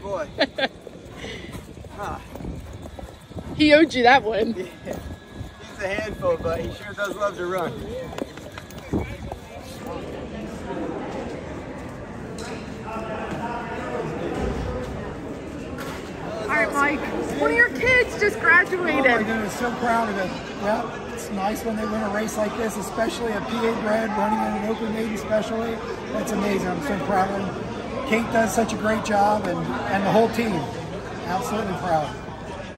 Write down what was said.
boy. Huh. He owed you that one. Yeah. He's a handful, but he sure does love to run. All right, Mike. One of your kids just Oh my graduated. goodness, so proud of it. Yeah, it's nice when they win a race like this, especially a PA bred running in an open maiden especially. That's amazing. I'm so proud of them. Kate does such a great job and, and the whole team. Absolutely proud.